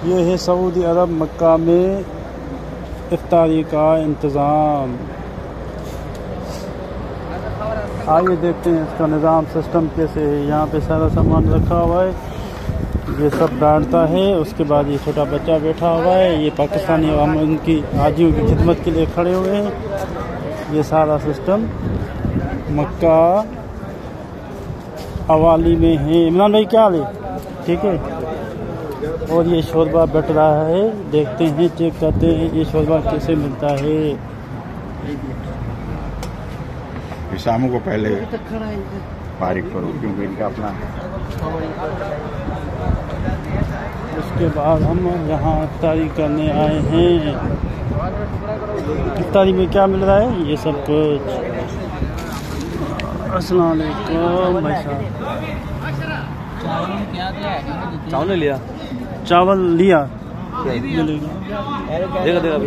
ये है सऊदी अरब मक्का में इफ्तारी का इंतज़ाम। आइए देखते हैं इसका निज़ाम सिस्टम कैसे है। यहाँ पे सारा सामान रखा हुआ है। ये सब डांटता है, उसके बाद ये छोटा बच्चा बैठा हुआ है। ये पाकिस्तानी अवाम उनकी हाजियों की खिदमत के लिए खड़े हुए हैं। ये सारा सिस्टम मक्का हवाली में है। इमरान भाई, क्या हाल है? ठीक है? और ये शोरबा बट रहा है। देखते हैं चेक करते हैं ये शोरबा कैसे मिलता है। शामों को पहले बारिक करो क्योंकि इनका अपना उसके बाद हम यहाँ इफ्तारी करने आए हैं। इफ्तारी में क्या मिल रहा है? ये सब कुछ। अस्सलाम वालेकुम भाई साहब। चावल लिया। चावल लिया। देखा देखा।